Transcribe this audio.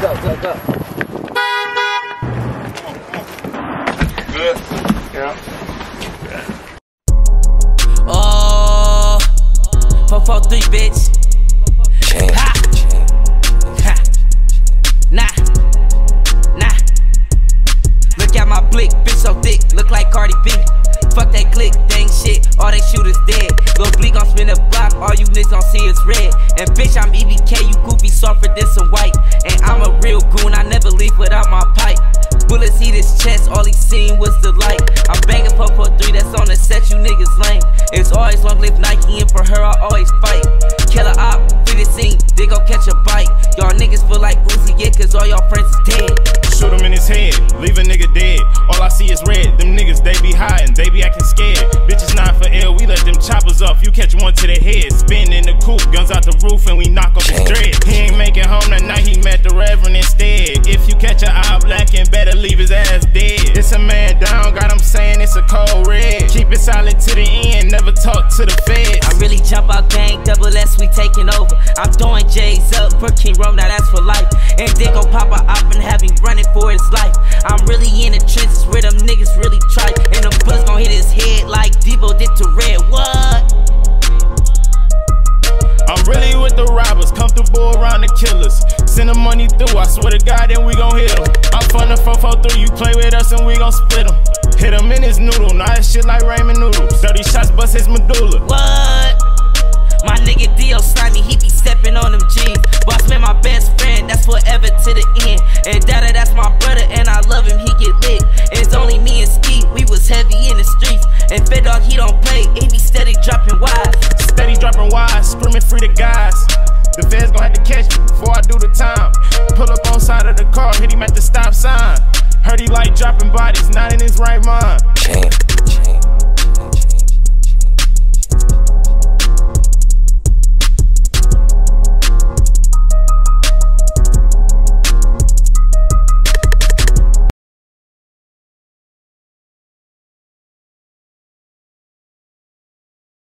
Go, go, go. Good. Yeah. Oh, 443, bitch. Ha. Ha. Nah. Nah. Look at my blick, bitch so thick, look like Cardi B. Fuck that click, dang shit, all they shooters dead. Lil Bleak gon' spin the block, all you niggas gon' see is red. And bitch, I'm EBK, you goofy, softer than some white. Banging 443, that's on the set, you niggas lame. It's always long live Nike, and for her, I always fight. Killer op, we the scene, they gon' catch a bite. Y'all niggas feel like Uzi, yeah, cause all y'all friends is dead. Shoot him in his head, leave a nigga dead. All I see is red. Them niggas, they be hiding, they be acting scared. Bitches not for ill, we let them choppers off. You catch one to the head, spin in the coop, guns out the roof, and we knock off his dread. He ain't making home that night, he met the reverend instead. If you catch a eye black and better leave his ass dead. It's a man down, got him saying it's a cold taking over. I'm throwing J's up for King Rome, now that's for life. And then gon' pop a op and have him running for his life. I'm really in the trenches where them niggas really try. And them bullets gon' hit his head like Debo did to Red. What? I'm really with the robbers, comfortable around the killers. Send the money through, I swear to God, then we gon' hit 'em. I'm from the 443, you play with us and we gon' split 'em. Hit 'em in his noodle, now that shit like ramen noodles. 30 shots bust his medulla. What? My nigga Dio slimy, he be stepping on them G's. Boss man, my best friend, that's forever to the end. And Dada, that's my brother, and I love him, he get lit. And it's only me and Ski, we was heavy in the streets. And Fed Dog, he don't play, he be steady dropping wide. Steady dropping wise, screaming free the guys. The feds gon' have to catch me before I do the time. Pull up on side of the car, hit him at the stop sign. Heard he like dropping bodies, not in his right mind.